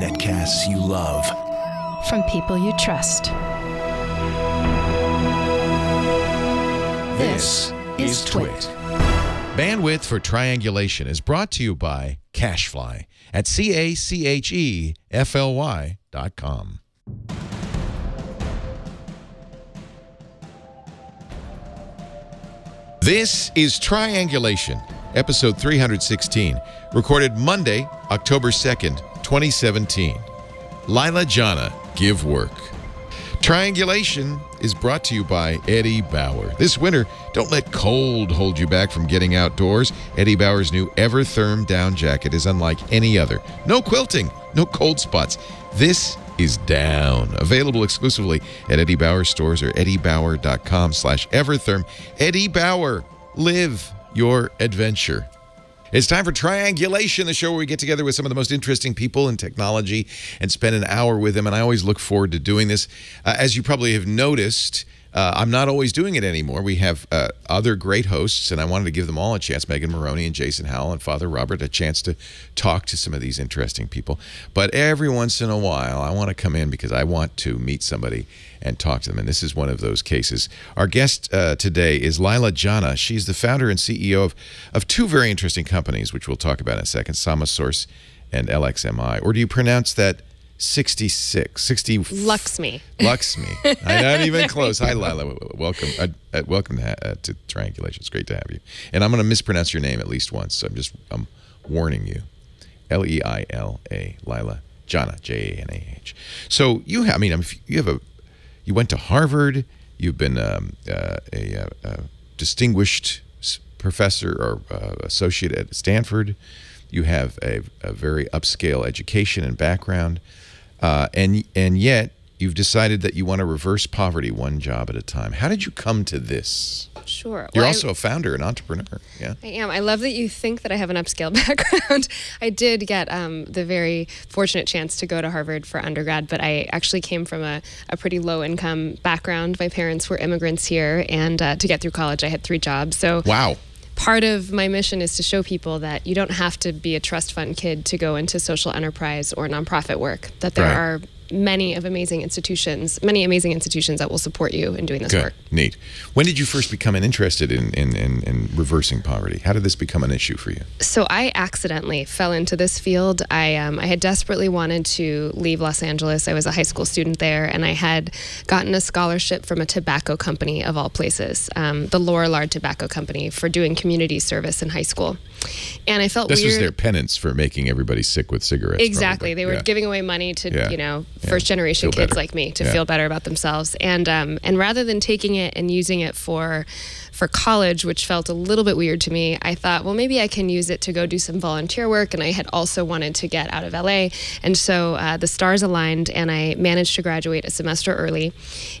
Netcasts you love. From people you trust. This is Twit. Bandwidth for triangulation is brought to you by CacheFly at C A C H E F L Y dot com. This is Triangulation, episode 316, recorded Monday, October 2nd, 2017. Leila Janah, give work. Triangulation is brought to you by Eddie Bauer. This winter, don't let cold hold you back from getting outdoors. Eddie Bauer's new Evertherm down jacket is unlike any other. No quilting, no cold spots. This is down. Available exclusively at Eddie Bauer stores or eddiebauer.com slash Evertherm. Eddie Bauer, live your adventure. It's time for Triangulation, the show where we get together with some of the most interesting people in technology and spend an hour with them. And I always look forward to doing this. Uh, as you probably have noticed, uh, I'm not always doing it anymore. We have uh, other great hosts, and I wanted to give them all a chance Megan Morrone and Jason Howell and Father Robert a chance to talk to some of these interesting people. But every once in a while, I want to come in because I want to meet somebody and talk to them. And this is one of those cases. Our guest uh, today is Leila Janah. She's the founder and CEO of, of two very interesting companies, which we'll talk about in a second Samasource and LXMI. Or do you pronounce that 66? 60 Luxme. Luxme. I'm not even close. Hi, Leila. Welcome. Uh, uh, welcome to, uh, to Triangulation. It's great to have you. And I'm going to mispronounce your name at least once. So I'm just I'm warning you. L E I L A, Leila Janah, J A N A H. So you have, I mean, you have a, you went to Harvard. You've been um, uh, a, a, a, distinguished professor or uh, associate at Stanford. You have a, a very upscale education and background. Uh, and and yet you've decided that you want to reverse poverty one job at a time. How did you come to this? Sure. You're Well, also I, a founder and entrepreneur. Yeah. I am. I love that you think that I have an upscale background. I did get um, the very fortunate chance to go to Harvard for undergrad, but I actually came from a, a pretty low income background. My parents were immigrants here, and uh, to get through college, I had three jobs. So Wow. Part of my mission is to show people that you don't have to be a trust fund kid to go into social enterprise or nonprofit work. That there Right. are many of amazing institutions, many amazing institutions that will support you in doing this Good. work. Neat. When did you first become interested in, in, in, in reversing poverty? How did this become an issue for you? So I accidentally fell into this field. I um, I had desperately wanted to leave Los Angeles. I was a high school student there, and I had gotten a scholarship from a tobacco company of all places, um, the Lorillard Tobacco Company, for doing community service in high school. And I felt This weird. was their penance for making everybody sick with cigarettes. Exactly. probably. They were Yeah. giving away money to, Yeah. you know, Yeah. first generation Feel kids better. like me to Yeah. feel better about themselves. And um, and rather than taking it and using it for for college, which felt a little bit weird to me, I thought, well, maybe I can use it to go do some volunteer work. And I had also wanted to get out of LA, and so uh, the stars aligned, and I managed to graduate a semester early,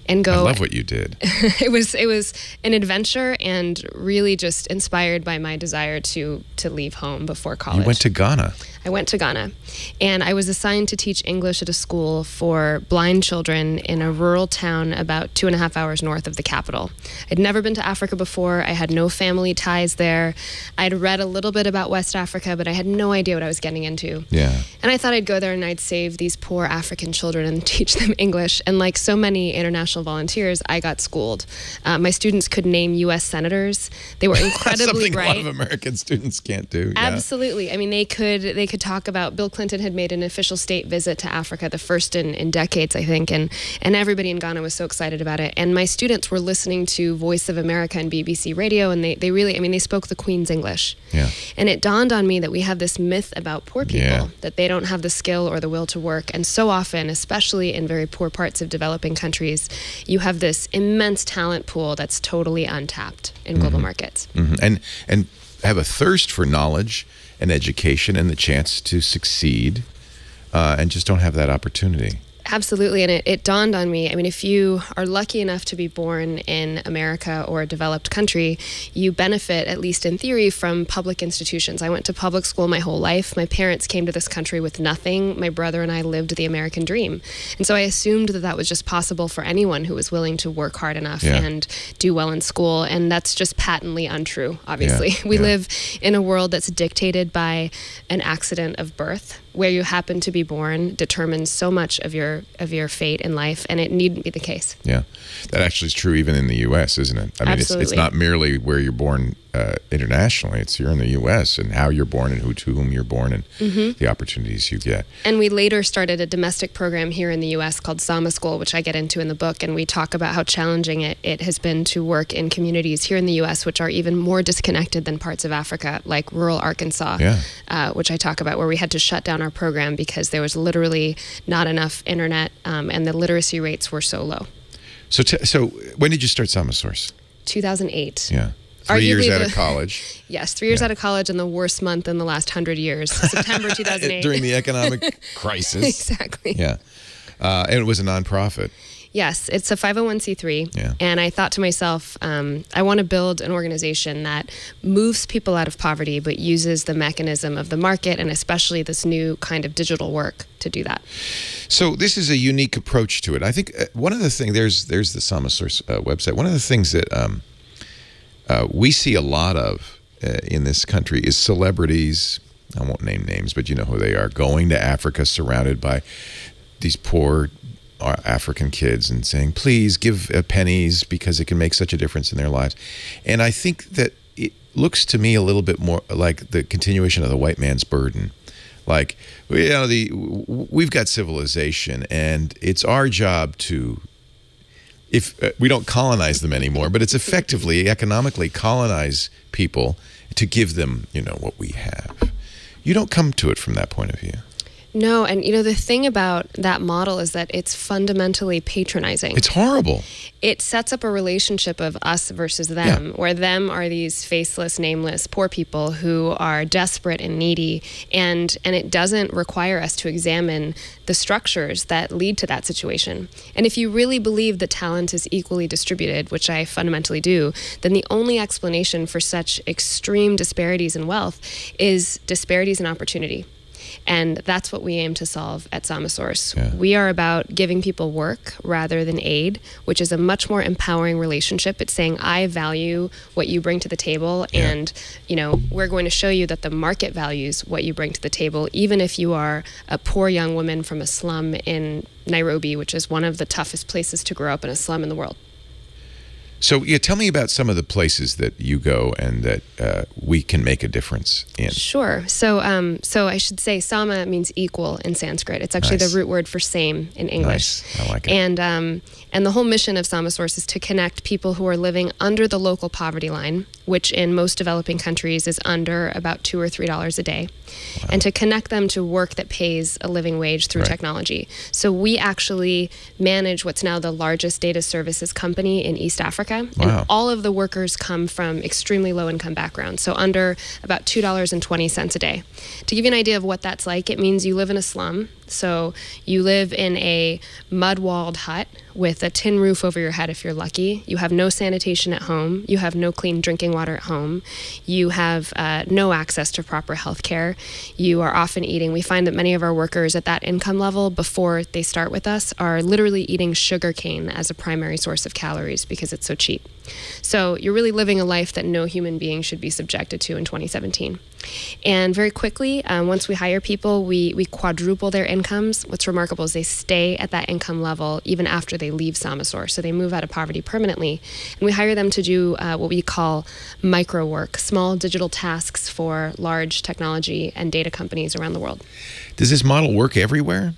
and go. I love what you did. it was it was an adventure, and really just inspired by my desire to to leave home before college. You went to Ghana. I went to Ghana and I was assigned to teach English at a school for blind children in a rural town about two and a half hours north of the capital. I'd never been to Africa before. I had no family ties there. I'd read a little bit about West Africa, but I had no idea what I was getting into. Yeah. And I thought I'd go there and I'd save these poor African children and teach them English. And like so many international volunteers, I got schooled. Uh, my students could name U.S. senators. They were incredibly Something bright. a lot of American students can't do. Yeah. Absolutely. I mean, they could they could talk about Bill Clinton had made an official state visit to Africa, the first in, in decades, I think, and and everybody in Ghana was so excited about it. And my students were listening to Voice of America and BBC Radio, and they they really, I mean, they spoke the Queen's English. Yeah. And it dawned on me that we have this myth about poor people Yeah. that they don't have the skill or the will to work, and so often, especially in very poor parts of developing countries, you have this immense talent pool that's totally untapped in global markets. Mhm. And and have a thirst for knowledge and education and the chance to succeed, uh, and just don't have that opportunity. Absolutely. And it, it dawned on me. I mean, if you are lucky enough to be born in America or a developed country, you benefit, at least in theory, from public institutions. I went to public school my whole life. My parents came to this country with nothing. My brother and I lived the American dream. And so I assumed that that was just possible for anyone who was willing to work hard enough Yeah. and do well in school. And that's just patently untrue, obviously. We yeah. live in a world that's dictated by an accident of birth. Where you happen to be born determines so much of your of your fate in life, and it needn't be the case. Yeah, that actually is true even in the U.S., isn't it? I mean, it's, it's not merely where you're born uh, internationally; it's here in the U.S. and how you're born and who to whom you're born and Mm-hmm. the opportunities you get. And we later started a domestic program here in the US called Samaschool, which I get into in the book. And we talk about how challenging it, it has been to work in communities here in the US, which are even more disconnected than parts of Africa, like rural Arkansas, Yeah. uh, which I talk about, where we had to shut down our program because there was literally not enough internet um, and the literacy rates were so low. So, t- so when did you start Samasource? 2008. Yeah, three years out of college Yes, three years out of college and the worst month in the last hundred years, September 2008. during the economic crisis. exactly. Yeah, uh, and it was a nonprofit. Yes, it's a 501c3. Yeah. And I thought to myself, um, I want to build an organization that moves people out of poverty, but uses the mechanism of the market and especially this new kind of digital work to do that. So this is a unique approach to it. I think uh, one of the things there's there's the Samasource uh, website. One of the things that um, uh, we see a lot of uh, in this country is celebrities. I won't name names, but you know who they are. Going to Africa, surrounded by these poor uh, African kids, and saying, "Please give pennies because it can make such a difference in their lives." And I think that it looks to me a little bit more like the continuation of the white man's burden like you know the we've got civilization and it's our job to if uh, we don't colonize them anymore but it's effectively economically colonize people to give them you know what we have. You don't come to it from that point of view No, and you know, the thing about that model is that it's fundamentally patronizing. it's horrible it sets up a relationship of us versus them, where them are these faceless, nameless, poor people who are desperate and needy, and and it doesn't require us to examine the structures that lead to that situation. And if you really believe that talent is equally distributed, which I fundamentally do, then the only explanation for such extreme disparities in wealth is disparities in opportunity. And that's what we aim to solve at Samasource. Yeah. We are about giving people work rather than aid, which is a much more empowering relationship. It's saying, I value what you bring to the table, Yeah. and you know, we're going to show you that the market values what you bring to the table, even if you are a poor young woman from a slum in Nairobi, which is one of the toughest places to grow up in a slum in the world. So yeah tell me about some of the places that you go and that uh, we can make a difference in Sure. So, um, so I should say sama means equal in Sanskrit. It's actually Nice. the root word for same in English. Nice. I like it. And um, and the whole mission of Samasource is to connect people who are living under the local poverty line, which in most developing countries is under about two or three dollars a day, and to connect them to work that pays a living wage through Right. technology. So we actually manage what's now the largest data services company in East Africa, Wow. and all of the workers come from extremely low income backgrounds, so under about $2.20 a day. To give you an idea of what that's like, it means you live in a slum. So you live in a mud walled hut with a tin roof over your head if you're lucky. You have no sanitation at home. You have no clean drinking water at home. You have uh, no access to proper health care. You are often eating. We find that many of our workers at that income level before they start with us are literally eating sugar cane as a primary source of calories because it's so cheap. So you're really living a life that no human being should be subjected to in 2017. And very quickly, um, once we hire people, we, we quadruple their incomes. What's remarkable is they stay at that income level even after they leave Samasource. So they move out of poverty permanently. And we hire them to do uh, what we call micro work, small digital tasks for large technology and data companies around the world. does this model work everywhere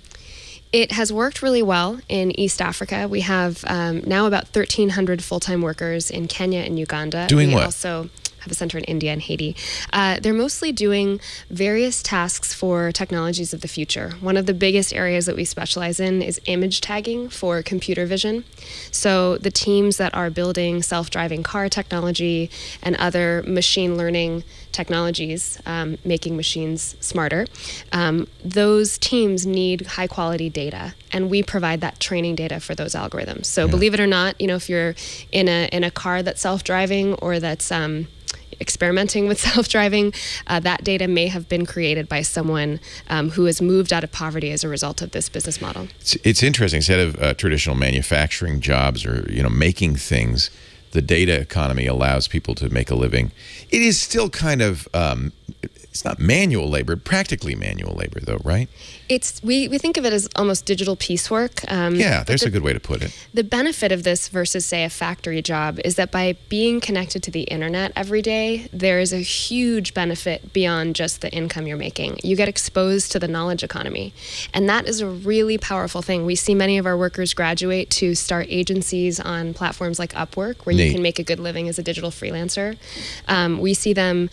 It has worked really well in East Africa. We have um, now about 1,300 full time workers in Kenya and Uganda. Doing we what? Also, have a center in India and Haiti. Uh, they're mostly doing various tasks for technologies of the future. One of the biggest areas that we specialize in is image tagging for computer vision. So the teams that are building self-driving car technology and other machine learning technologies, um, making machines smarter, um, those teams need high quality data, and we provide that training data for those algorithms. So, believe it or not, you know, if you're in a in a car that's self driving or that's um, experimenting with self-driving uh, that data may have been created by someone um, who has moved out of poverty as a result of this business model It's, it's interesting. Instead of uh, traditional manufacturing jobs or you know making things, the data economy allows people to make a living. It is still kind of um, it's not manual labor, practically manual labor though, right? it's we, we think of it as almost digital piecework um, Yeah, there's the- a good way to put it. The benefit of this versus, say, a factory job is that by being connected to the internet every day, there is a huge benefit beyond just the income you're making. You get exposed to the knowledge economy. And that is a really powerful thing. We see many of our workers graduate to start agencies on platforms like Upwork, where Neat. you can make a good living as a digital freelancer. Um, we see them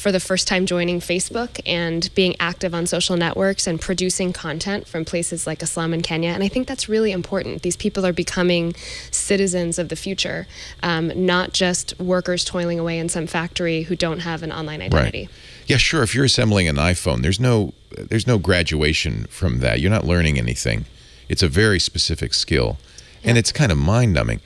for the first time joining Facebook and being active on social networks and producing content from places like Islam in Kenya. And I think that's really important. These people are becoming citizens of the future, um, not just workers toiling away in some factory who don't have an online identity. Right. Yeah, sure. If you're assembling an iPhone, there's no there's no graduation from that. You're not learning anything. It's a very specific skill, and it's kind of mind numbing.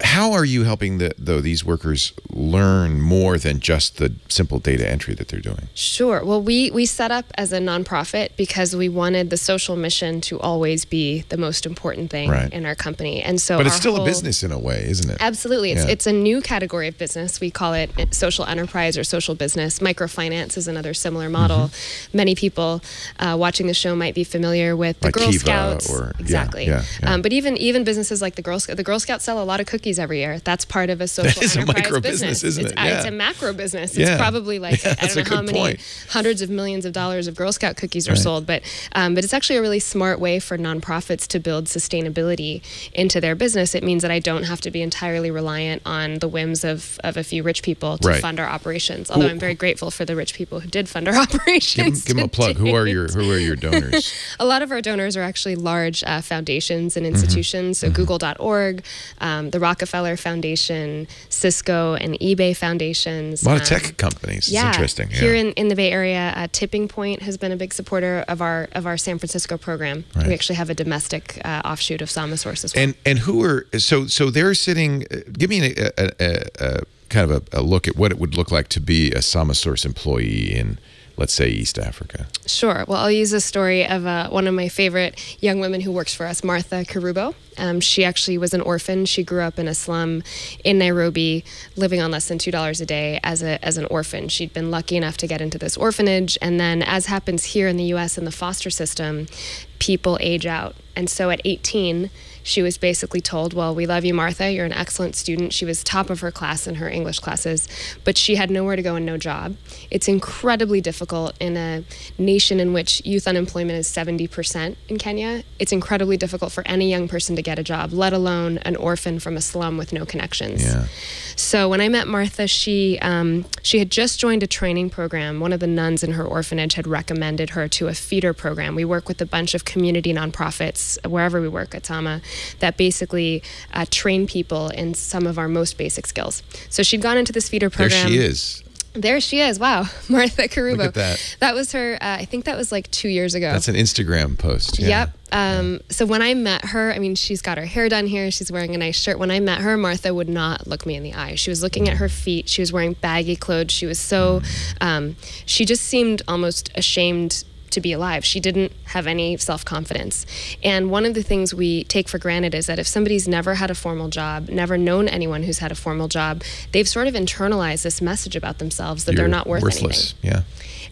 How are you helping the, though these workers learn more than just the simple data entry that they're doing? Sure. Well, we, we set up as a nonprofit because we wanted the social mission to always be the most important thing Right. in our company. And so But it's still a business in a way, isn't it? Absolutely. It's, Yeah. it's a new category of business. We call it social enterprise or social business. Microfinance is another similar model. Many people uh, watching the show might be familiar with the. Like Girl Kiva Scouts. or- exactly. yeah, yeah. Um, but even even businesses like the Girl Scouts, the Girl Scouts sell a lot of cookies every year. That's part of a social is a enterprise micro business, isn't it's, it? It's Yeah. a macro business. Yeah. It's probably like Yeah, I don't know how many point. hundreds of millions of dollars of Girl Scout cookies are Right. sold, but um, but it's actually a really smart way for nonprofits to build sustainability into their business. It means that I don't have to be entirely reliant on the whims of, of a few rich people to Right. fund our operations. Although I'm very grateful for the rich people who did fund our operations. Give them, operations. give 'em a plug. Who are your Who are your donors? A lot of our donors are actually large uh, foundations Mm-hmm. and institutions. So Google.org, um, the Rockefeller Foundation, Cisco and eBay foundations. A lot of um, tech companies. It's yeah, interesting. Here in, in the Bay Area, uh, Tipping Point has been a big supporter of our of our San Francisco program. Right. We actually have a domestic uh, offshoot of Samasource as well. And and who are so so they're sitting? Uh, give me a, a, a, a kind of a, a look at what it would look like to be a Samasource employee in, let's say, East Africa. Sure. Well, I'll use a story of uh, one of my favorite young women who works for us, Martha Karubo. Um, she actually was an orphan. She grew up in a slum in Nairobi, living on less than two dollars a day as a as an orphan. She'd been lucky enough to get into this orphanage, and then, as happens here in the U.S. in the foster system, people age out. And so, at 18, she was basically told, Well, we love you, Martha. You're an excellent student. She was top of her class in her English classes, but she had nowhere to go and no job. It's incredibly difficult in a nation in which youth unemployment is 70% in Kenya. It's incredibly difficult for any young person to get a job, let alone an orphan from a slum with no connections. Yeah. So when I met Martha, she um, she had just joined a training program. One of the nuns in her orphanage had recommended her to a feeder program. We work with a bunch of community nonprofits wherever we work at Sama that basically uh, train people in some of our most basic skills. So she'd gone into this feeder program. There she is. There she is. Wow, Martha Karubo. Look at that. That was her. Uh, I think that was like two years ago. That's an Instagram post. Yeah. Yep. Um, So when I met her, I mean, she's got her hair done here. She's wearing a nice shirt. When I met her, Martha would not look me in the eye. She was looking at her feet. She was wearing baggy clothes. She was so, um, she just seemed almost ashamed to be alive. She didn't have any self confidence. And one of the things we take for granted is that if somebody's never had a formal job, never known anyone who's had a formal job, they've sort of internalized this message about themselves that they're You're not worth worthless. anything Yeah.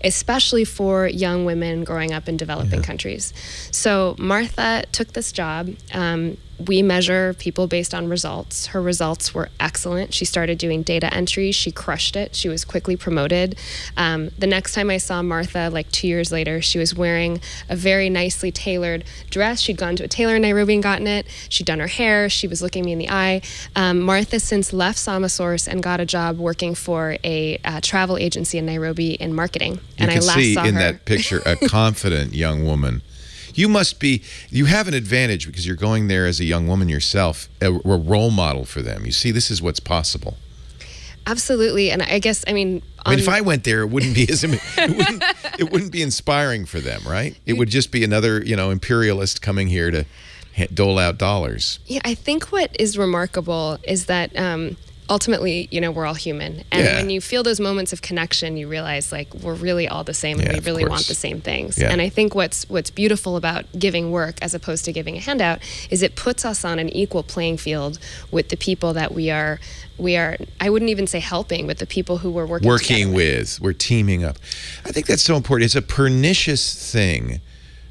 especially for young women growing up in developing countries. So Martha took this job. Um, we measure people based on results. Her results were excellent. She started doing data entry. She crushed it. She was quickly promoted. Um, the next time I saw Martha, like two years later, she was wearing a very nicely tailored dress. She'd gone to a tailor in Nairobi and gotten it. She'd done her hair. She was looking me in the eye. Um, Martha since left Samasource and got a job working for a uh, travel agency in Nairobi in marketing. You and I last see saw in her. that picture a confident young woman. You must be. You have an advantage because you're going there as a young woman yourself, a, a role model for them. You see, this is what's possible. Absolutely, and I guess I mean, I mean, if I went there, it wouldn't be as it wouldn't, it wouldn't be inspiring for them, right? It would just be another, you know, imperialist coming here to dole out dollars. Yeah, I think what is remarkable is that um, ultimately, you know, we're all human, and Yeah. when you feel those moments of connection, you realize like we're really all the same, and Yeah, we really want the same things. Yeah. And I think what's what's beautiful about giving work as opposed to giving a handout is it puts us on an equal playing field with the people that we are. We are. I wouldn't even say helping, but the people who we're working working together with. We're teaming up. I think that's so important. It's a pernicious thing,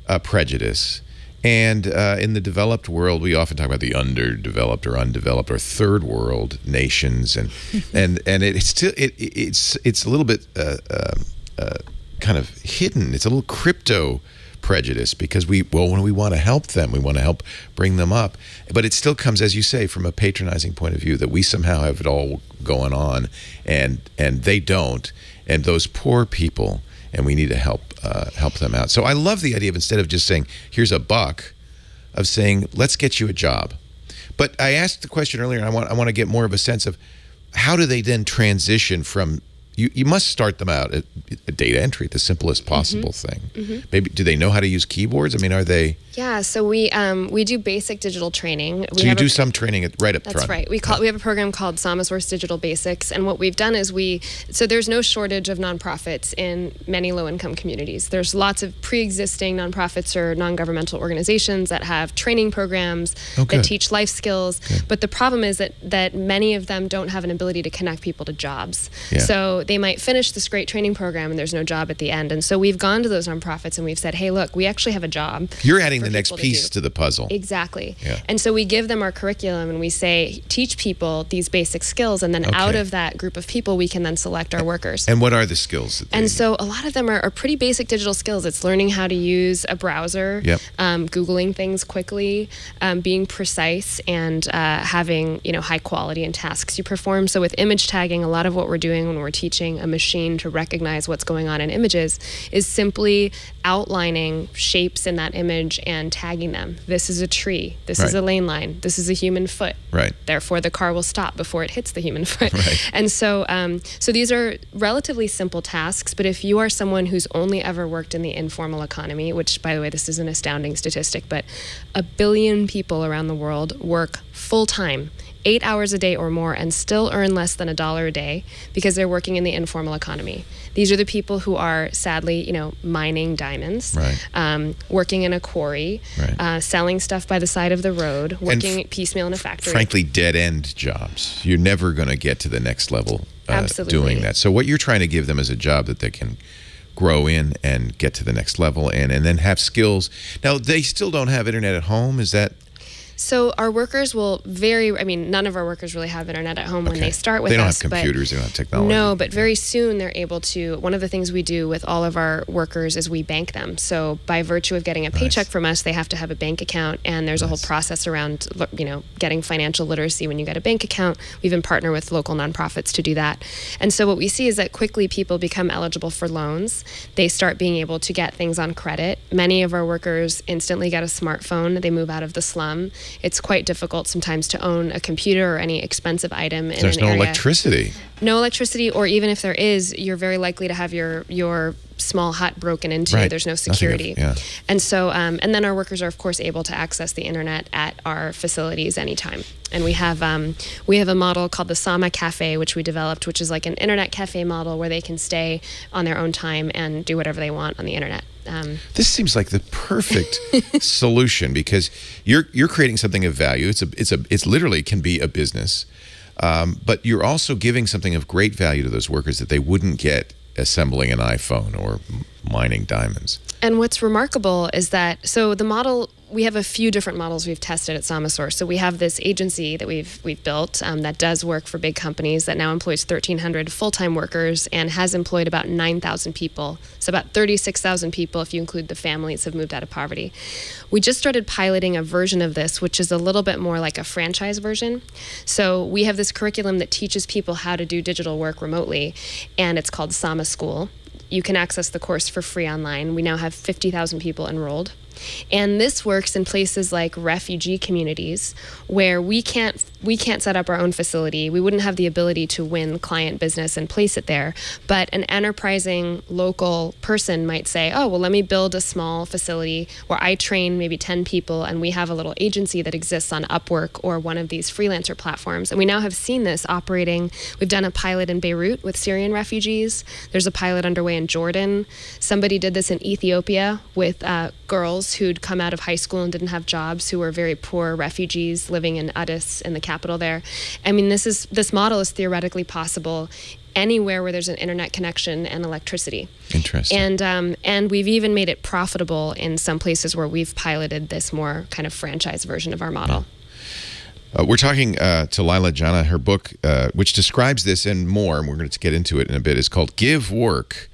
uh, prejudice. And uh, in the developed world, we often talk about the underdeveloped or undeveloped or third world nations, and and and it, it's still it, it- it's it's a little bit uh, uh, uh, kind of hidden. It's a little crypto prejudice because we well when we want to help them we want to help bring them up but it still comes as you say from a patronizing point of view that we somehow have it all going on and and they don't and those poor people and we need to help uh, help them out. So i love the idea of instead of just saying here's a buck of saying let's get you a job. But i asked the question earlier and i want i want to get more of a sense of how do they then transition from you, you must start them out at, at data entry, the simplest possible thing. Maybe do they know how to use keyboards? I mean, are they? Yeah, so we um, we do basic digital training. We So you have a- do some training at, right up That's front. right. We call we have a program called Samasource Digital Basics, and what we've done is we so there's no shortage of nonprofits in many low-income communities. There's lots of pre-existing nonprofits or non-governmental organizations that have training programs that teach life skills. But the problem is that that many of them don't have an ability to connect people to jobs. Yeah. So they might finish this great training program and there's no job at the end. And so we've gone to those nonprofits and we've said, hey, look, we actually have a job. You're adding the next people to piece to the puzzle. Exactly. Yeah. And so we give them our curriculum and we say, teach people these basic skills. And then out of that group of people, we can then select our workers. And what are the skills? And so a lot of them are, are pretty basic digital skills. It's learning how to use a browser, Yep. um, Googling things quickly, um, being precise, and uh, having you know high quality in tasks you perform. So with image tagging, a lot of what we're doing when we're teaching a machine to recognize what's going on in images is simply outlining shapes in that image and tagging them. This is a tree. This is a lane line. This is a human foot. Right. Therefore, the car will stop before it hits the human foot. Right. And so, um, so these are relatively simple tasks. But if you are someone who's only ever worked in the informal economy, which, by the way, this is an astounding statistic, but a billion people around the world work full time. Eight hours a day or more, and still earn less than a dollar a day because they're working in the informal economy. These are the people who are sadly, you know, mining diamonds, Right. um, working in a quarry, Right. uh, selling stuff by the side of the road, working piecemeal in a factory. frankly dead end jobs. You're never going to get to the next level uh, doing that. So what you're trying to give them is a job that they can grow in and get to the next level and and then have skills. Now they still don't have internet at home. Is that So our workers will very. I mean, none of our workers really have internet at home when they start with They don't us. have computers, they don't have technology. No, but very soon they're able to. One of the things we do with all of our workers is we bank them. So by virtue of getting a paycheck from us, they have to have a bank account, and there's a whole process around you know getting financial literacy when you get a bank account. We even partner with local nonprofits to do that. And so what we see is that quickly people become eligible for loans. They start being able to get things on credit. Many of our workers instantly get a smartphone. They move out of the slum. It's quite difficult sometimes to own a computer or any expensive item in there's an no area electricity? no electricity or even if there is you're very likely to have your your small hut broken into Right. there's no of- security yeah. and so um, and then our workers are of course able to access the internet at our facilities anytime and we have um, we have a model called the sama cafe which we developed which is like an internet cafe model where they can stay on their own time and do whatever they want on the internet um, This seems like the perfect solution because you're you're creating something of value. It's a it's a it's literally can be a business, um, but you're also giving something of great value to those workers that they wouldn't get assembling an iPhone or mining diamonds. And what's remarkable is that so the model we have a few different models we've tested at Samasource. So we have this agency that we've we've built um, that does work for big companies that now employs 1,300 full-time workers and has employed about 9,000 people. So about 36,000 people, if you include the families, have moved out of poverty. We just started piloting a version of this, which is a little bit more like a franchise version. So we have this curriculum that teaches people how to do digital work remotely, and it's called Samaschool. You can access the course for free online. We now have 50,000 people enrolled. And this works in places like refugee communities where we can't we can't set up our own facility. We wouldn't have the ability to win client business and place it there. But an enterprising local person might say, "Oh, well let me build a small facility where I train maybe 10 people and we have a little agency that exists on Upwork or one of these freelancer platforms." And we now have seen this operating. We've done a pilot in Beirut with Syrian refugees. There's a pilot underway in Jordan. Somebody did this in Ethiopia with uh, girls who'd come out of high school and didn't have jobs, who were very poor refugees living in Addis in the capital there. I mean, this is this model is theoretically possible anywhere where there's an internet connection and electricity. Interesting. And um, and we've even made it profitable in some places where we've piloted this more kind of franchise version of our model. Uh, we're talking uh, to Leila Janah. Her book, uh, which describes this and more, and we're going to get into it in a bit, is called Give Work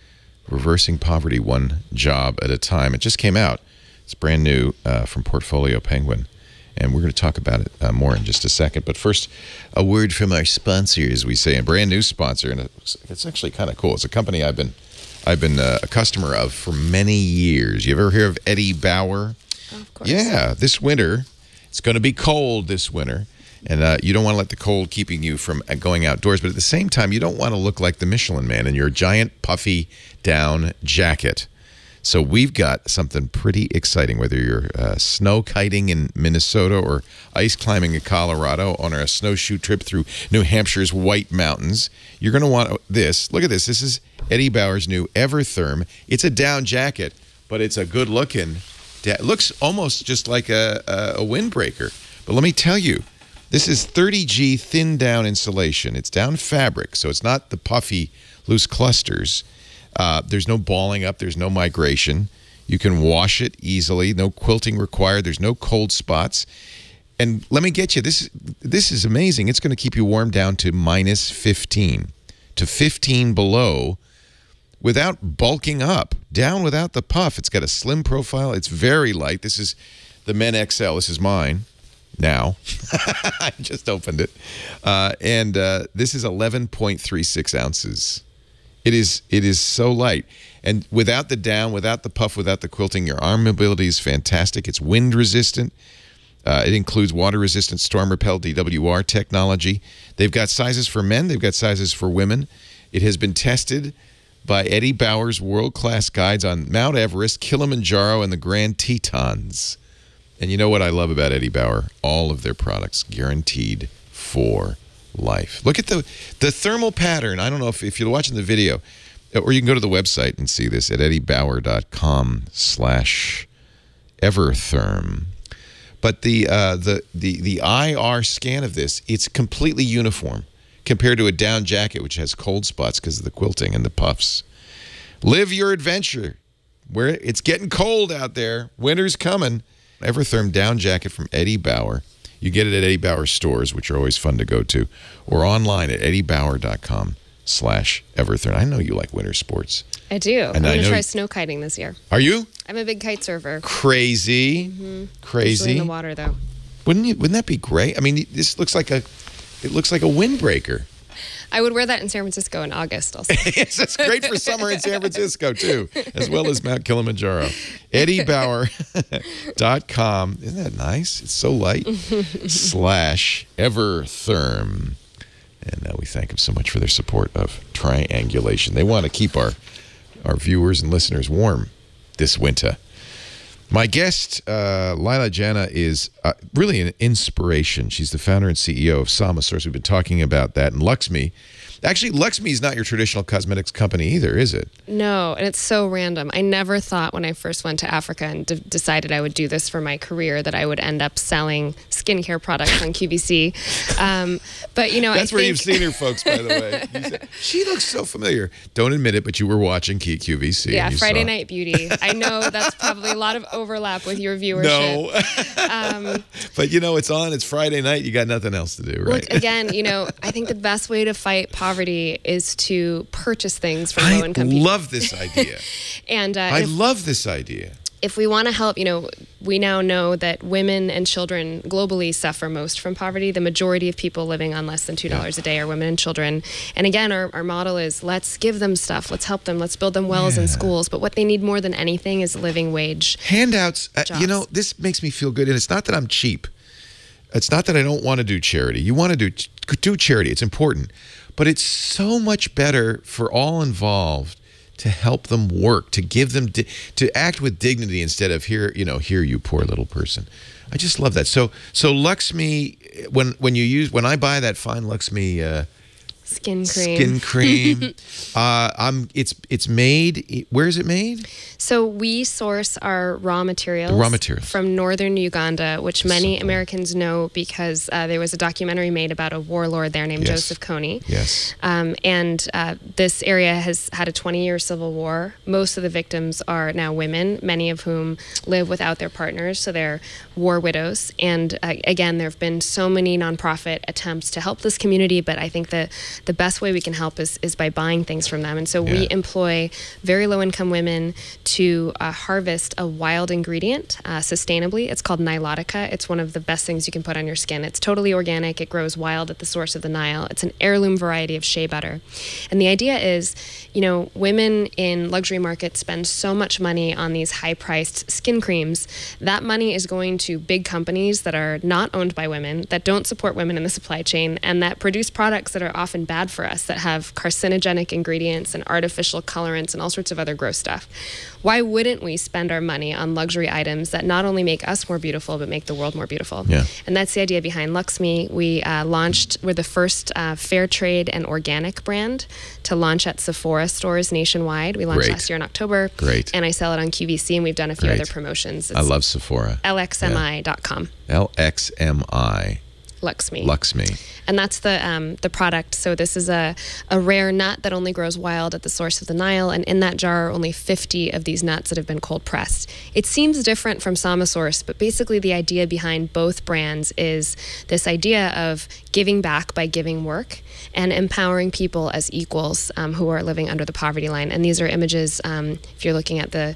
Reversing Poverty One Job at a Time. It just came out. It's brand new uh, from Portfolio Penguin. And we're going to talk about it uh, more in just a second. But first, a word from our sponsor, as we say, a brand new sponsor. And it's, it's actually kind of cool. It's a company I've been I've been uh, a customer of for many years. You ever hear of Eddie Bauer? of course. Yeah, this winter, it's going to be cold this winter. And uh, you don't want to let the cold keeping you from uh, going outdoors. But at the same time, you don't want to look like the Michelin man in your giant, puffy down jacket. So we've got something pretty exciting, whether you're uh, snow kiting in Minnesota or ice climbing in Colorado on a snowshoe trip through New Hampshire's White Mountains. You're going to want this. Look at this. This is Eddie Bauer's new Evertherm. It's a down jacket, but it's a good looking. It looks almost just like a, a, a windbreaker. But let me tell you, this is 30G thin down insulation. It's down fabric, so it's not the puffy loose clusters. Uh, there's no balling up. There's no migration. You can wash it easily. No quilting required. There's no cold spots. And let me get you this. This is amazing. It's going to keep you warm down to minus 15, to 15 below, without bulking up. Down without the puff. It's got a slim profile. It's very light. This is the Men XL. This is mine. Now, I just opened it, uh, and uh, this is 11.36 ounces. It is it is so light. And without the down, without the puff, without the quilting, your arm mobility is fantastic. It's wind resistant. Uh, it includes water resistant storm repel DWR technology. They've got sizes for men, they've got sizes for women. It has been tested by Eddie Bauer's world class guides on Mount Everest, Kilimanjaro, and the Grand Tetons. And you know what I love about Eddie Bauer? All of their products guaranteed for life. Look at the the thermal pattern. I don't know if, if you're watching the video, or you can go to the website and see this at eddiebauer.com slash evertherm. But the, uh, the, the, the IR scan of this, it's completely uniform compared to a down jacket, which has cold spots because of the quilting and the puffs. Live your adventure. Where it's getting cold out there. Winter's coming. Evertherm down jacket from Eddie Bauer. You get it at Eddie Bauer stores, which are always fun to go to, or online at eddiebauer.com slash Evertherm. I know you like winter sports. I do. And I'm going to try snow kiting this year. Are you? I'm a big kite surfer. Crazy. Usually Crazy. in the water though. Wouldn't you wouldn't that be great? I mean, this looks like a it looks like a windbreaker. I would wear that in San Francisco in August also. yes, it's great for summer in San Francisco too, as well as Mount Kilimanjaro. EddieBauer.com. Isn't that nice? It's so light. slash Evertherm. And uh, we thank them so much for their support of triangulation. They want to keep our our viewers and listeners warm this winter. My guest, uh, Leila Janah, is uh, really an inspiration. She's the founder and CEO of Samasource. We've been talking about that. And Luxme Actually, Luxme is not your traditional cosmetics company either, is it? No, and it's so random. I never thought when I first went to Africa and decided I would do this for my career that I would end up selling skincare products on QVC. Um, but you know, That's I where you've seen her, folks. By the way, said, she looks so familiar. Don't admit it, but you were watching QVC. Yeah, Friday Night Beauty. I know that's probably a lot of overlap with your viewership. No, Um, but you know it's on. It's Friday night. You got nothing else to do, right? Look, again, you know, I think the best way to fight poverty is to purchase things from low income people. I love this idea. And uh, I if, love this idea. if we want to help, you know, we now know that women and children globally suffer most from poverty. The majority of people living on less than $2 a day are women and children. And again, our, our model is let's give them stuff, let's help them, let's build them wells in Yeah. schools. But what they need more than anything is a living wage. handouts uh, you know this makes me feel good and it's not that i'm cheap it's not that i don't want to do charity you want to do do charity it's important but it's so much better for all involved to help them work to give them to act with dignity instead of here you know here you poor little person. I just love that. So so luxme when when you use when i buy that fine luxme uh, Skin cream. skin cream uh, i'm it's it's made where is it made So we source our raw materials, raw materials. from northern Uganda, which many cool. Americans know because uh, there was a documentary made about a warlord there named Yes. Joseph Kony. yes Um, and uh, this area has had a 20 year civil war. Most of the victims are now women, many of whom live without their partners, so they're war widows. And uh, again, there have been so many nonprofit attempts to help this community, but I think the, the best way we can help is, is by buying things from them. And so we employ very low income women to uh, harvest a wild ingredient uh, sustainably. It's called Nilotica. It's one of the best things you can put on your skin. It's totally organic, it grows wild at the source of the Nile. It's an heirloom variety of shea butter. And the idea is, you know, women in luxury markets spend so much money on these high priced skin creams. That money is going to big companies that are not owned by women, that don't support women in the supply chain, and that produce products that are often bad for us, that have carcinogenic ingredients and artificial colorants and all sorts of other gross stuff. Why wouldn't we spend our money on luxury items that not only make us more beautiful, but make the world more beautiful? Yeah. And that's the idea behind Luxme. We uh, launched, we're the first uh, fair trade and organic brand to launch at Sephora stores nationwide. We launched Great. last year in October. Great. And I sell it on QVC, and we've done a few Great. other promotions. I love Sephora. LXMI.com. LXMI. Luxme. Luxme. and that's the um, the product. So this is a, a rare nut that only grows wild at the source of the Nile, and in that jar are only 50 of these nuts that have been cold pressed. It seems different from Samasource, but basically the idea behind both brands is this idea of giving back by giving work and empowering people as equals um, who are living under the poverty line. And these are images, um, if you're looking at the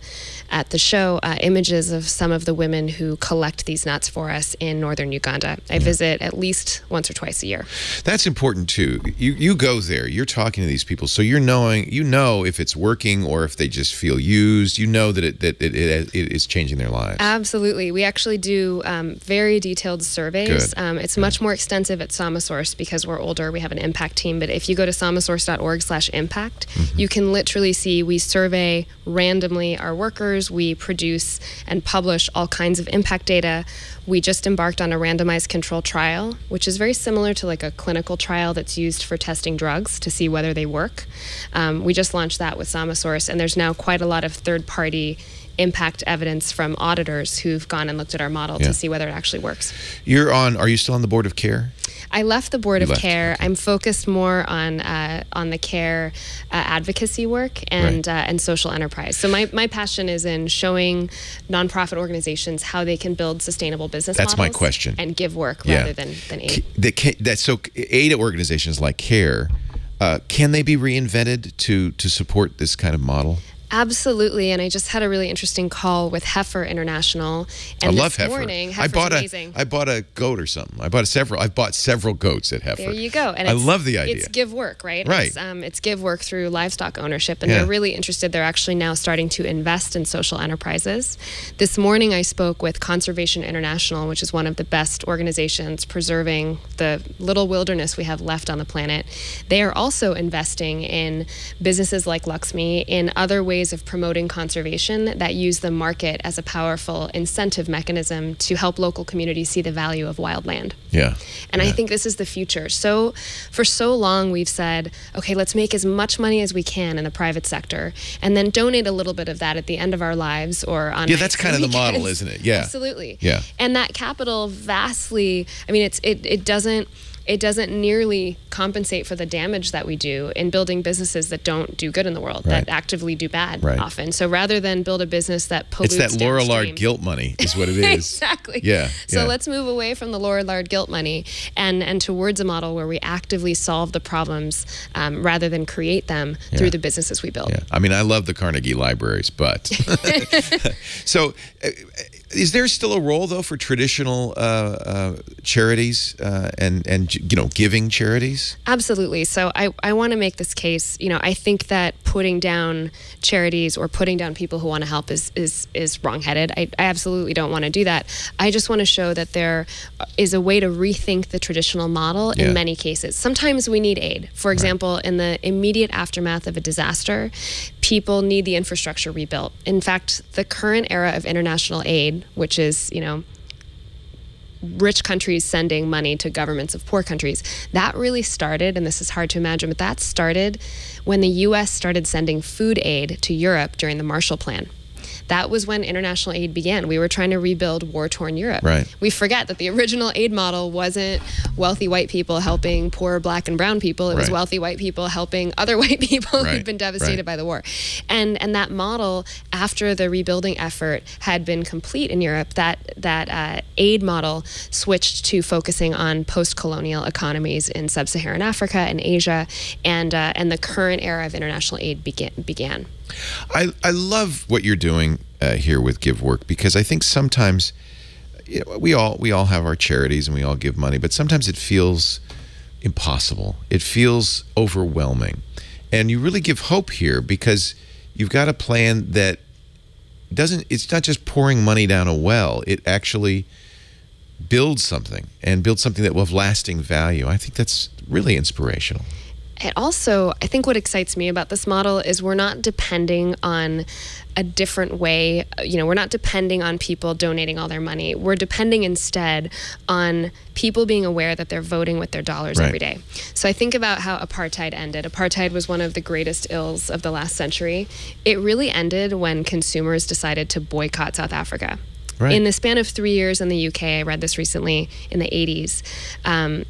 at the show, uh, images of some of the women who collect these nuts for us in northern Uganda. I visit at least once or twice a year. That's important too. You you go there. You're talking to these people, so you're knowing. You know if it's working or if they just feel used. You know that it that it, it, it is changing their lives. Absolutely. We actually do um, very detailed surveys. Um, it's much more extensive at Samasource because we're older. We have an impact team. But if you go to samasource.org slash impact, Mm-hmm. you can literally see we survey randomly our workers. We produce and publish all kinds of impact data. We just embarked on a randomized control trial, which is very similar to like a clinical trial that's used for testing drugs to see whether they work. Um, we just launched that with Samasource, and there's now quite a lot of third party impact evidence from auditors who've gone and looked at our model Yeah. to see whether it actually works. You're on. Are you still on the board of care? I left the board You of left, care. okay. I'm focused more on uh, on the care uh, advocacy work and Right. uh, and social enterprise. So my, my passion is in showing nonprofit organizations how they can build sustainable business That's my question. and give work Yeah. rather than than aid. The, that so aid organizations like CARE, uh, can they be reinvented to to support this kind of model? Absolutely, and I just had a really interesting call with Heifer International. And I this love Heifer. Morning, I bought amazing. a I bought a goat or something. I bought a several. I've bought several goats at Heifer. There you go. And I love the idea. It's give work, right? Right. It's, um, it's give work through livestock ownership, and Yeah. they're really interested. They're actually now starting to invest in social enterprises. This morning, I spoke with Conservation International, which is one of the best organizations preserving the little wilderness we have left on the planet. They are also investing in businesses like Luxme in other ways ways of promoting conservation that use the market as a powerful incentive mechanism to help local communities see the value of wild land. Yeah. And yeah. I think this is the future. So, for so long, we've said, okay, let's make as much money as we can in the private sector and then donate a little bit of that at the end of our lives or on. Yeah, that's kind of the model, isn't it? Yeah. Absolutely. Yeah. And that capital vastly, I mean, it's it, it doesn't it doesn't nearly compensate for the damage that we do in building businesses that don't do good in the world, Right. that actively do bad Right. often. So rather than build a business that pollutes It's that downstream- Lard guilt money, is what it is. exactly. Yeah, So yeah. let's move away from the Lorillard guilt money and and towards a model where we actively solve the problems um, rather than create them Yeah. through the businesses we build. Yeah, I mean, I love the Carnegie libraries, but so uh, is there still a role though for traditional uh, uh, charities uh, and and you know giving charities? Absolutely. So I, I want to make this case. You know, I think that putting down charities or putting down people who want to help is is is wrongheaded. I, I absolutely don't want to do that. I just want to show that there is a way to rethink the traditional model Yeah. in many cases. Sometimes we need aid. For example, in the immediate aftermath of a disaster, people need the infrastructure rebuilt. In fact, the current era of international aid, which is, you know, rich countries sending money to governments of poor countries. That really started, and this is hard to imagine, but that started when the US started sending food aid to Europe during the Marshall Plan. That was when international aid began. We were trying to rebuild war torn Europe. Right. We forget that the original aid model wasn't wealthy white people helping poor black and brown people. It was wealthy white people helping other white people Right, who'd been devastated right. by the war. And and that model, after the rebuilding effort had been complete in Europe, that that uh, aid model switched to focusing on post-colonial economies in sub-Saharan Africa and Asia, and uh, and the current era of international aid began. began. I, I love what you're doing uh, here with Give Work because I think sometimes you know, we all we all have our charities and we all give money, but sometimes it feels impossible. It feels overwhelming, and you really give hope here because you've got a plan that doesn't. It's not just pouring money down a well. It actually builds something and builds something that will have lasting value. I think that's really inspirational. It also, I think what excites me about this model is we're not depending on a different way. You know, we're not depending on people donating all their money. We're depending instead on people being aware that they're voting with their dollars Right. every day. So I think about how apartheid ended. Apartheid was one of the greatest ills of the last century. It really ended when consumers decided to boycott South Africa. Right. In the span of three years in the UK, I read this recently in the 80s. Um,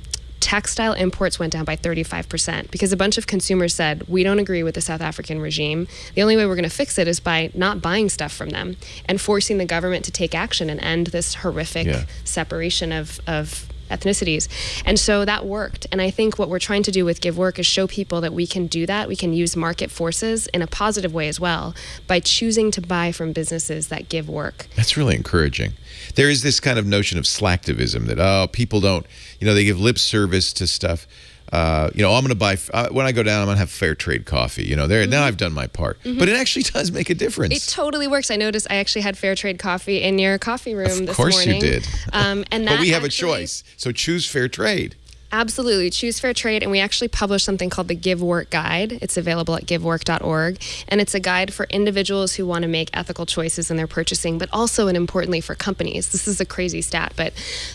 textile imports went down by 35% because a bunch of consumers said, We don't agree with the South African regime. The only way we're going to fix it is by not buying stuff from them and forcing the government to take action and end this horrific Yeah. separation of, of ethnicities. And so that worked. And I think what we're trying to do with Give Work is show people that we can do that. We can use market forces in a positive way as well by choosing to buy from businesses that give work. That's really encouraging. There is this kind of notion of slacktivism that oh, people don't, you know, they give lip service to stuff. Uh, you know, I'm going to buy uh, when I go down. I'm going to have fair trade coffee. You know, there now I've done my part, but it actually does make a difference. Mm-hmm. It totally works. I noticed I actually had fair trade coffee in your coffee room of this course morning. you did. Um, and but we have actually- a choice, so choose fair trade. Absolutely. Choose fair trade. And we actually publish something called the Give Work Guide. It's available at givework.org. And it's a guide for individuals who want to make ethical choices in their purchasing, but also and importantly for companies. This is a crazy stat, but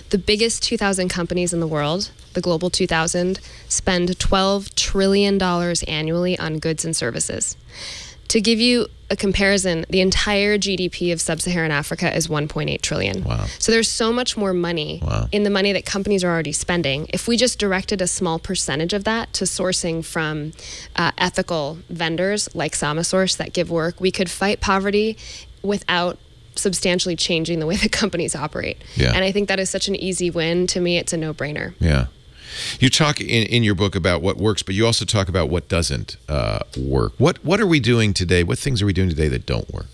the biggest 2,000 companies in the world, the Global 2000, spend $12 trillion annually on goods and services. To give you a comparison, the entire GDP of sub-Saharan Africa is 1.8 trillion. Wow. So there's so much more money Wow. in the money that companies are already spending. If we just directed a small percentage of that to sourcing from uh, ethical vendors like Samasource that give work, we could fight poverty without substantially changing the way that companies operate. Yeah. And I think that is such an easy win. To me, it's a no-brainer. Yeah. You talk in, in your book about what works, but you also talk about what doesn't uh, work. What what are we doing today? What things are we doing today that don't work?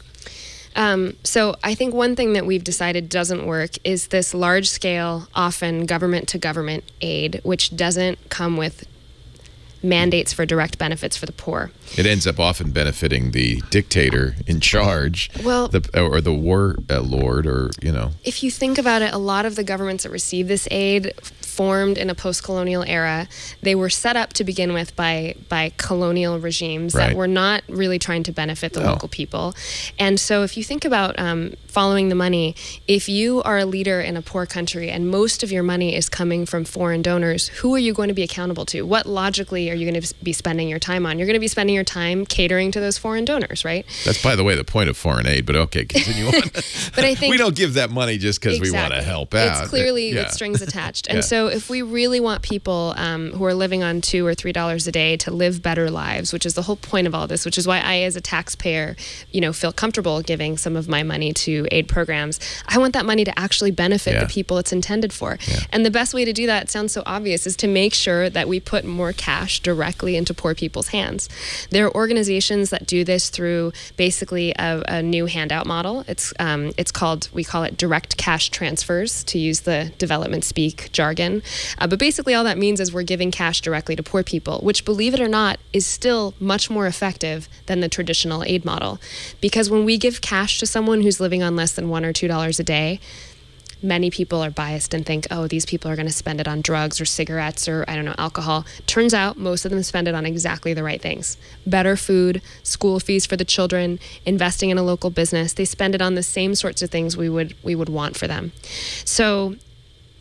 Um, so I think one thing that we've decided doesn't work is this large scale, often government to government aid, which doesn't come with mandates for direct benefits for the poor. It ends up often benefiting the dictator in charge, Well- the, or the war uh, lord, or you know, if you think about it, a lot of the governments that receive this aid formed in a post-colonial era. They were set up to begin with by by colonial regimes Right. that were not really trying to benefit the No. local people. And so, if you think about um, following the money, if you are a leader in a poor country and most of your money is coming from foreign donors, who are you going to be accountable to? What logically are you going to be spending your time on? You're going to be spending your time catering to those foreign donors, right? that's by the way the point of foreign aid. But okay, continue on. But I think we don't give that money just because we want to help out. It's clearly Yeah. with strings attached. And Yeah. so, if we really want people um, who are living on two or three dollars a day to live better lives, which is the whole point of all this, which is why I, as a taxpayer, you know, feel comfortable giving some of my money to aid programs. I want that money to actually benefit Yeah. the people it's intended for. And the best way to do that it sounds so obvious is to make sure that we put more cash directly into poor people's hands. There are organizations that do this through basically a, a new handout model. It's um, it's called we call it direct cash transfers to use the development speak jargon. Uh, but basically, all that means is we're giving cash directly to poor people, which, believe it or not, is still much more effective than the traditional aid model. Because when we give cash to someone who's living on less than one or two dollars a day, many people are biased and think, oh, these people are going to spend it on drugs or cigarettes or, I don't know, alcohol. Turns out most of them spend it on exactly the right things better food, school fees for the children, investing in a local business. They spend it on the same sorts of things we would, we would want for them. So,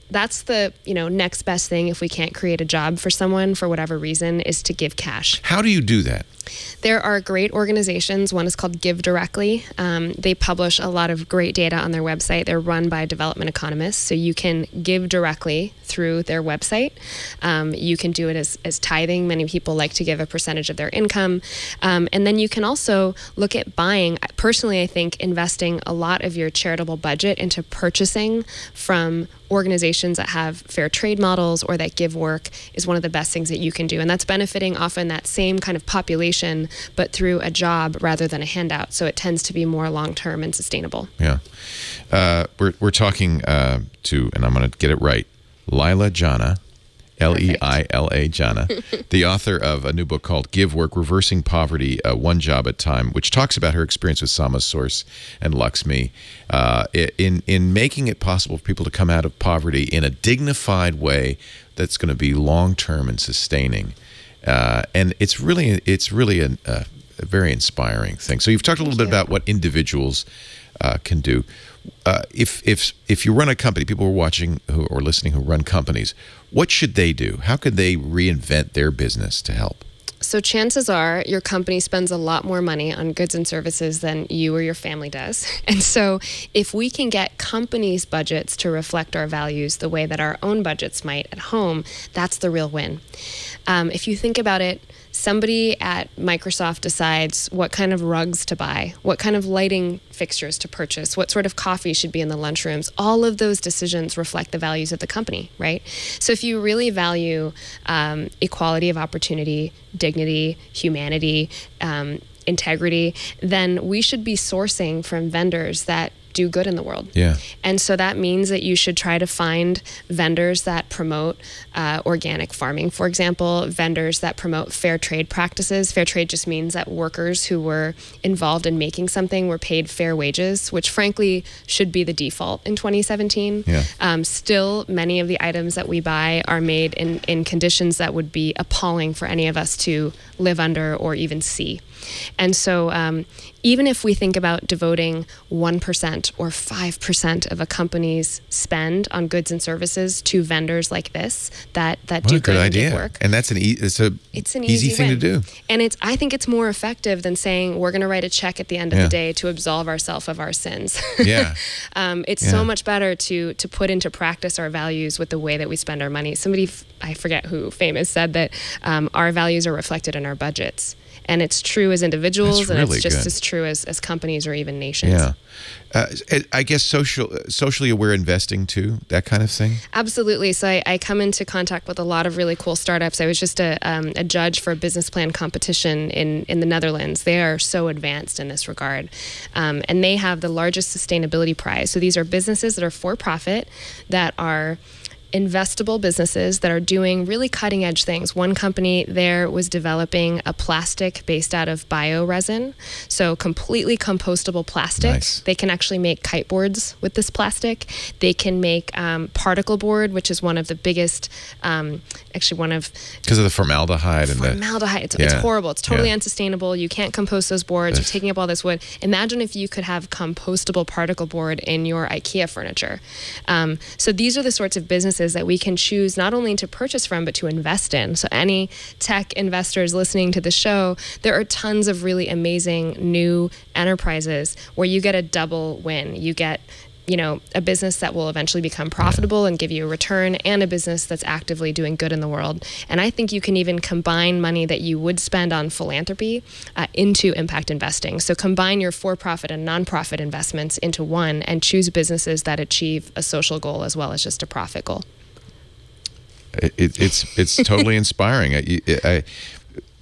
that's the you know next best thing if we can't create a job for someone for whatever reason is to give cash How do you do that? there are great organizations. One is called GiveDirectly. Um, they publish a lot of great data on their website. They're run by development economists, so you can give directly through their website. Um, you can do it as, as tithing. Many people like to give a percentage of their income. Um, and then you can also look at buying. Personally, I think investing a lot of your charitable budget into purchasing from organizations that have fair trade models or that give work is one of the best things that you can do. And that's benefiting often that same kind of population, but through a job rather than a handout. So it tends to be more long term and sustainable. Yeah. Uh, we're, we're talking uh, to, and I'm going to get it right, Leila Janah, L E I L A Janah, the author of a new book called Give Work Reversing Poverty uh, One Job at a Time, which talks about her experience with Samasource and LXMI uh, in, in making it possible for people to come out of poverty in a dignified way that's going to be long term and sustaining. Uh, and it's really, it's really a, a, a very inspiring thing. So you've talked a little bit you. about what individuals uh, can do. Uh, if if if you run a company, people are watching who or listening who run companies, what should they do? How could they reinvent their business to help? So chances are your company spends a lot more money on goods and services than you or your family does. And so if we can get companies' budgets to reflect our values the way that our own budgets might at home, that's the real win. Um, if you think about it, somebody at Microsoft decides what kind of rugs to buy, what kind of lighting fixtures to purchase, what sort of coffee should be in the lunchrooms. All of those decisions reflect the values of the company, right? So if you really value um, equality of opportunity, dignity, humanity, um, integrity, then we should be sourcing from vendors that do good in the world. Yeah. And so that means that you should try to find vendors that promote uh, organic farming, for example, vendors that promote fair trade practices. Fair trade just means that workers who were involved in making something were paid fair wages, which frankly should be the default in 2017. Yeah. Um, still, many of the items that we buy are made in, in conditions that would be appalling for any of us to live under or even see. And so, um, even if we think about devoting 1% or 5% of a company's spend on goods and services to vendors like this that, that What do a good good and give idea! work, And that's an e- it's a it's an easy, easy, thing win. to do. And it's I think it's more effective than saying we're going to write a check at the end of Yeah. the day to absolve ourselves of our sins. Yeah. um, it's Yeah. so much better to to put into practice our values with the way that we spend our money. Somebody f- I forget who famous said that um, our values are reflected in our budgets. And it's true as individuals, and it's just good. as true as, as companies or even nations. Yeah. Uh, I guess social socially aware investing too, that kind of thing. Absolutely. So I, I come into contact with a lot of really cool startups. I was just a, um, a judge for a business plan competition in, in the Netherlands. They are so advanced in this regard. Um, and they have the largest sustainability prize. So these are businesses that are for profit, that are investable businesses that are doing really cutting edge things. One company there was developing a plastic based out of bioresin, so completely compostable plastic. Nice. They can actually make kiteboards with this plastic. They can make um, particle board, which is one of the biggest, um, actually one of Because of the formaldehyde and the. formaldehyde. It's, it's Yeah. horrible. It's totally Yeah. unsustainable. You can't compost those boards. You're taking up all this wood. Imagine if you could have compostable particle board in your IKEA furniture. Um, so these are the sorts of businesses that we can choose not only to purchase from but to invest in. So any tech investors listening to the show, there are tons of really amazing new enterprises where you get a double win. You get you know, a business that will eventually become profitable and give you a return, and a business that's actively doing good in the world. And I think you can even combine money that you would spend on philanthropy uh, into impact investing. So combine your for profit and nonprofit investments into one and choose businesses that achieve a social goal as well as just a profit goal. it, it's it's totally inspiring. I, I,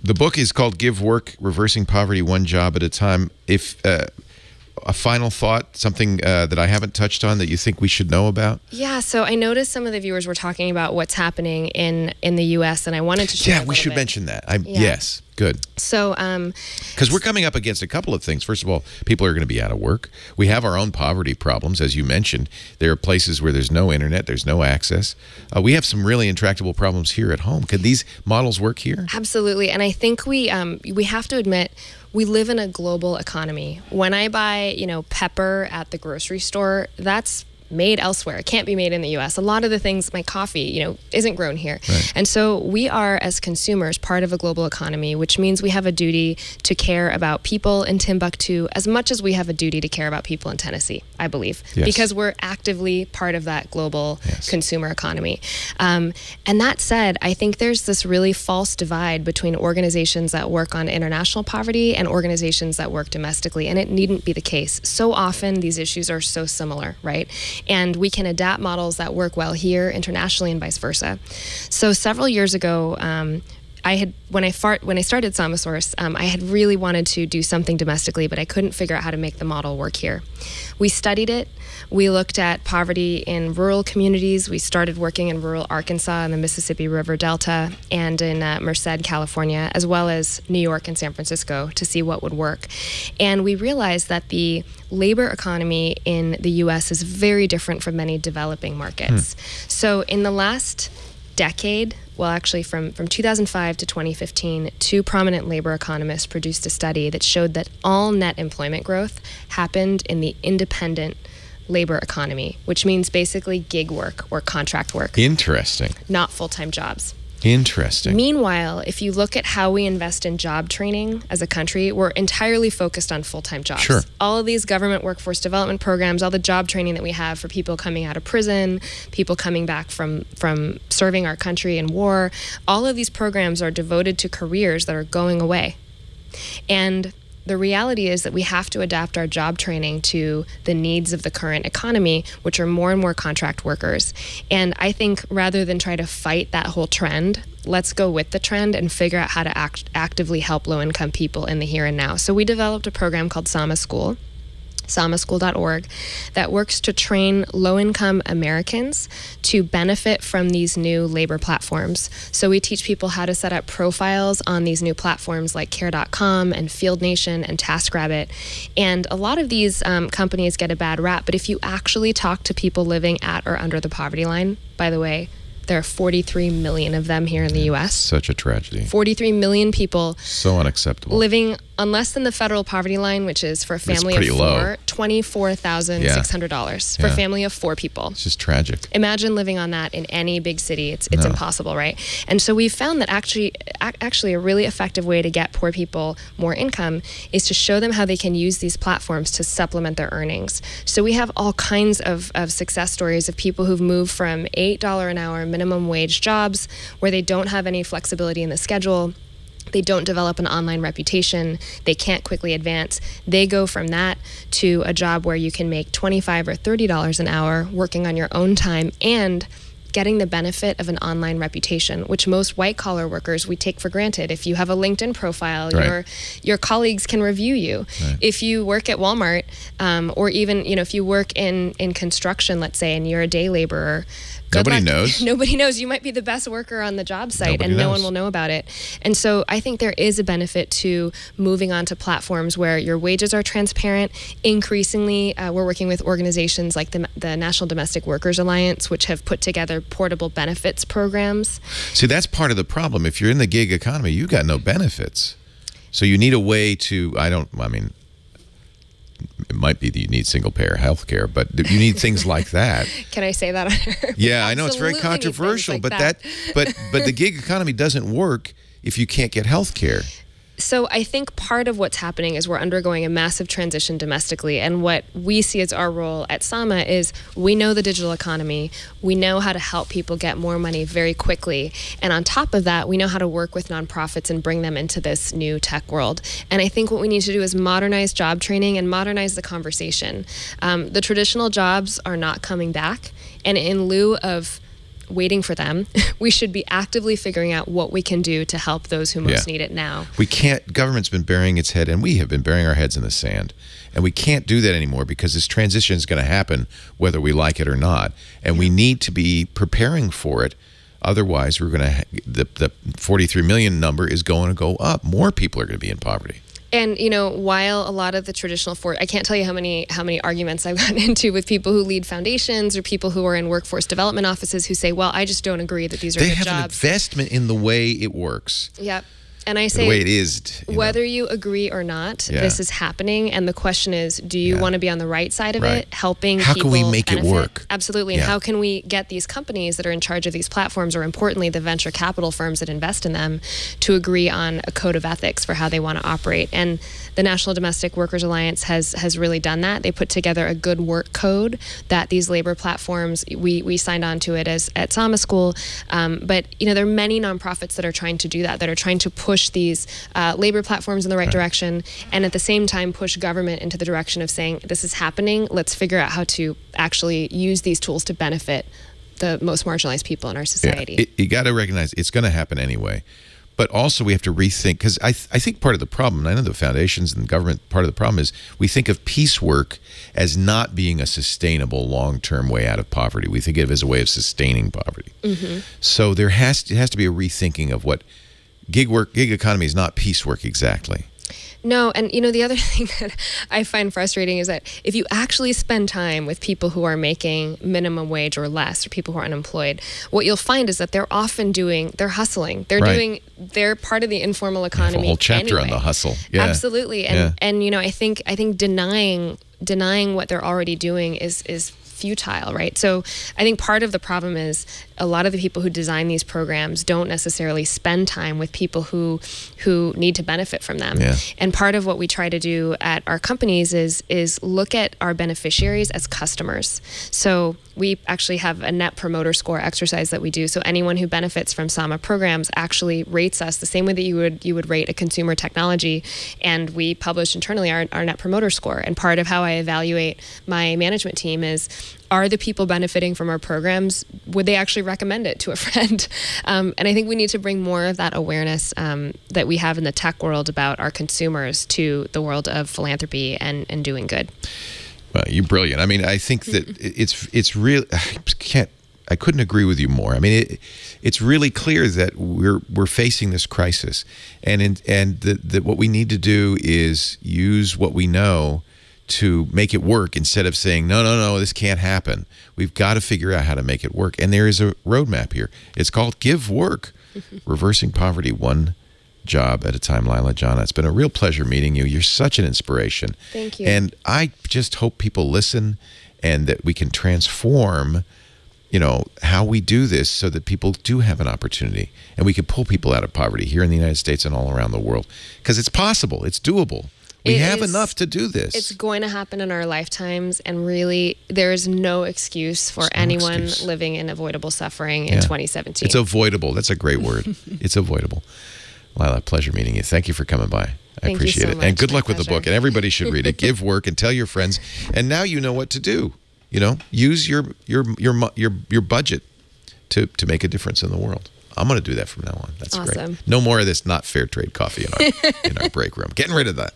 the book is called "Give Work: Reversing Poverty One Job at a Time." If uh, a final thought, something uh, that I haven't touched on that you think we should know about? Yeah, so I noticed some of the viewers were talking about what's happening in in the U.S. and I wanted to. Yeah, we should bit. mention that. I, Yeah. Yes, good. So, um, Because we're coming up against a couple of things. First of all, people are going to be out of work. We have our own poverty problems, as you mentioned. There are places where there's no internet, there's no access. Uh, we have some really intractable problems here at home. Can these models work here? Absolutely, and I think we um, we have to admit we live in a global economy. When I buy, you know, pepper at the grocery store, that's made elsewhere. It can't be made in the US. A lot of the things, my coffee, you know, isn't grown here. And so we are as consumers part of a global economy, which means we have a duty to care about people in Timbuktu as much as we have a duty to care about people in Tennessee, I believe. Yes. Because we're actively part of that global Yes. consumer economy. Um, and that said, I think there's this really false divide between organizations that work on international poverty and organizations that work domestically, and it needn't be the case. So often these issues are so similar, right? And we can adapt models that work well here internationally and vice versa. So several years ago, um, I had when I fart when I started Samasource, um, I had really wanted to do something domestically, but I couldn't figure out how to make the model work here. We studied it. We looked at poverty in rural communities. We started working in rural Arkansas and the Mississippi River Delta, and in uh, Merced, California, as well as New York and San Francisco, to see what would work. And we realized that the labor economy in the U.S. is very different from many developing markets. So in the last decade, well, actually, from, from 2005 to 2015, two prominent labor economists produced a study that showed that all net employment growth happened in the independent labor economy, which means basically gig work or contract work, Interesting. not full time jobs. Interesting. Meanwhile, if you look at how we invest in job training as a country, we're entirely focused on full time jobs. Sure. All of these government workforce development programs, all the job training that we have for people coming out of prison, people coming back from, from serving our country in war, all of these programs are devoted to careers that are going away. And the reality is that we have to adapt our job training to the needs of the current economy, which are more and more contract workers. And I think rather than try to fight that whole trend, let's go with the trend and figure out how to act- actively help low income people in the here and now. So we developed a program called Samaschool samaschool.org that works to train low income Americans to benefit from these new labor platforms. So we teach people how to set up profiles on these new platforms like care.com and Field Nation and TaskRabbit. And a lot of these um, companies get a bad rap, but if you actually talk to people living at or under the poverty line, by the way, there are 43 million of them here in the US. Such a tragedy. 43 million people So unacceptable. living on less than the federal poverty line, which is for a family of four, twenty-four thousand six hundred dollars for Yeah. a family of four people. It's just tragic. Imagine living on that in any big city. It's it's No. impossible, right? And so we've found that actually actually a really effective way to get poor people more income is to show them how they can use these platforms to supplement their earnings. So we have all kinds of, of success stories of people who've moved from eight dollar an hour minimum wage jobs where they don't have any flexibility in the schedule they don't develop an online reputation. They can't quickly advance. They go from that to a job where you can make 25 or 30 dollars an hour working on your own time and getting the benefit of an online reputation which most white collar workers we take for granted. If you have a linkedin profile Right. your your colleagues can review you. If you work at walmart um, or even you know if you work in in construction let's say and you're a day laborer good Nobody luck. knows. Nobody knows. You might be the best worker on the job site Nobody and no one will know about it. And so I think there is a benefit to moving on to platforms where your wages are transparent. Increasingly, uh, we're working with organizations like the, the National Domestic Workers Alliance, which have put together portable benefits programs. See, that's part of the problem. If you're in the gig economy, you got no benefits. So you need a way to, I don't, I mean, it might be that you need single payer health care, but you need things like that. Can I say that? Yeah, I know it's very Absolutely need things controversial, like but that. but but the gig economy doesn't work if you can't get health care. So I think part of what's happening is we're undergoing a massive transition domestically, and what we see as our role at Sama is we know the digital economy, we know how to help people get more money very quickly, and on top of that, we know how to work with nonprofits and bring them into this new tech world. And I think what we need to do is modernize job training and modernize the conversation. Um, the traditional jobs are not coming back, and in lieu of waiting for them, we should be actively figuring out what we can do to help those who most Yeah. need it now. We can't. Government's been burying its head, and we have been burying our heads in the sand, and we can't do that anymore because this transition is going to happen whether we like it or not, and we need to be preparing for it. Otherwise, we're going to the the 43 million number is going to go up. More people are going to be in poverty. And you know, while a lot of the traditional for I can't tell you how many how many arguments I've gotten into with people who lead foundations or people who are in workforce development offices who say, "Well, I just don't agree that these are They have an investment in the way it works, Yep. And I the say way it is. you know. whether you agree or not, Yeah. this is happening, and the question is, do you Yeah. want to be on the right side of Right. it, helping How can we make it work? Absolutely, Yeah. and how can we get these companies that are in charge of these platforms, or importantly, the venture capital firms that invest in them, to agree on a code of ethics for how they want to operate? And the National Domestic Workers Alliance has has really done that. They put together a good work code that these labor platforms we we signed on to it as at Samaschool, um, but you know there are many nonprofits that are trying to do that, that are trying to push these uh, labor platforms in the right, direction, and at the same time push government into the direction of saying this is happening. Let's figure out how to actually use these tools to benefit the most marginalized people in our society. It, you got to recognize it's going to happen anyway. But also, we have to rethink because I, th- I think part of the problem, I know the foundations and government, part of the problem is we think of piecework as not being a sustainable long term way out of poverty. We think of it as a way of sustaining poverty. So there has to, has to be a rethinking of what gig work, gig economy is not piecework exactly. No, and you know the other thing that I find frustrating is that if you actually spend time with people who are making minimum wage or less, or people who are unemployed, what you'll find is that they're often doing, they're hustling, they're Right. doing, they're part of the informal have a economy. whole chapter on the hustle. Yeah. Absolutely, and Yeah. and you know I think I think denying denying what they're already doing is is futile, right? So I think part of the problem is a lot of the people who design these programs don't necessarily spend time with people who who need to benefit from them. Yeah. And part of what we try to do at our companies is is look at our beneficiaries as customers. So we actually have a net promoter score exercise that we do. So anyone who benefits from Sama programs actually rates us the same way that you would you would rate a consumer technology. And we publish internally our, our net promoter score. And part of how I evaluate my management team is are the people benefiting from our programs would they actually recommend it to a friend um, and i think we need to bring more of that awareness um, that we have in the tech world about our consumers to the world of philanthropy and, and doing good Well, you're brilliant. I mean, I think that it's it's real. I can't. I couldn't agree with you more. I mean, it, it's really clear that we're we're facing this crisis, and in, and that that what we need to do is use what we know to make it work instead of saying no, no, no, this can't happen. We've got to figure out how to make it work, and there is a roadmap here. It's called Give Work, reversing poverty one job at a time. Leila Janah, it's been a real pleasure meeting you. You're such an inspiration. Thank you. And I just hope people listen and that we can transform, you know, how we do this so that people do have an opportunity and we can pull people out of poverty here in the United States and all around the world because it's possible, it's doable. We It have is- enough to do this. It's going to happen in our lifetimes, and really, there is no excuse for no anyone excuse. living in avoidable suffering in Yeah. 2017. It's avoidable. That's a great word. it's avoidable. Leila, pleasure meeting you. Thank you for coming by. I Thank you appreciate so it. And good My luck with the book. And everybody should read it. Give work and tell your friends. And now you know what to do. You know, use your your your your your budget to to make a difference in the world. I'm going to do that from now on. That's great. No more of this not fair trade coffee in our in our break room. Getting rid of that.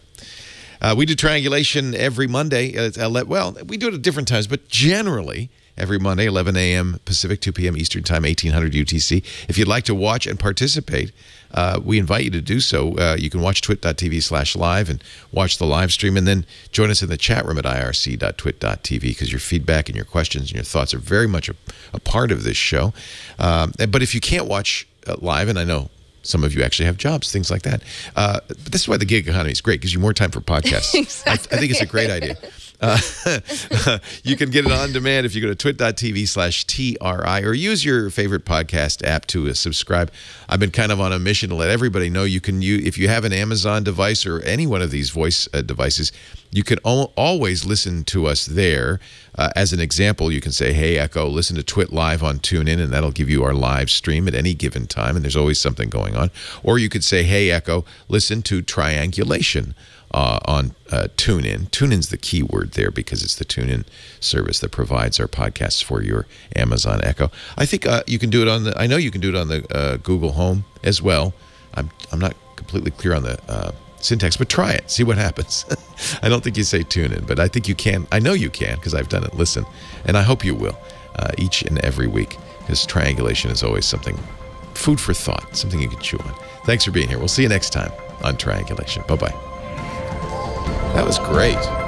Uh, we do triangulation every Monday. I'll well, we do it at different times, but generally every Monday, 11 a.m. Pacific, 2 p.m. Eastern Time, 1800 UTC. If you'd like to watch and participate, uh, we invite you to do so. Uh, you can watch twit.tv slash live and watch the live stream, and then join us in the chat room at irc.twit.tv because your feedback and your questions and your thoughts are very much a, a part of this show. Um, but if you can't watch uh, live, and I know some of you actually have jobs, things like that. Uh, but this is why the gig economy is great, gives you more time for podcasts. exactly. I, I, think it's a great idea. Uh, you can get it on demand if you go to twit.tv slash TRI or use your favorite podcast app to uh, subscribe. I've been kind of on a mission to let everybody know you can if you have an Amazon device or any one of these voice uh, devices, you can al always listen to us there. Uh, as an example, you can say, hey, Echo, listen to Twit Live on TuneIn, and that'll give you our live stream at any given time, and there's always something going on. Or you could say, hey, Echo, listen to Triangulation uh, on uh, TuneIn. TuneIn's the key word there because it's the TuneIn service that provides our podcasts for your Amazon Echo. I think uh, you can do it on the. I know you can do it on the uh, Google Home as well. I'm I'm not completely clear on the uh, syntax, but try it. See what happens. I don't think you say TuneIn, but I think you can. I know you can because I've done it. Listen, and I hope you will uh, each and every week because triangulation is always something food for thought, something you can chew on. Thanks for being here. We'll see you next time on Triangulation. Bye bye. That was great.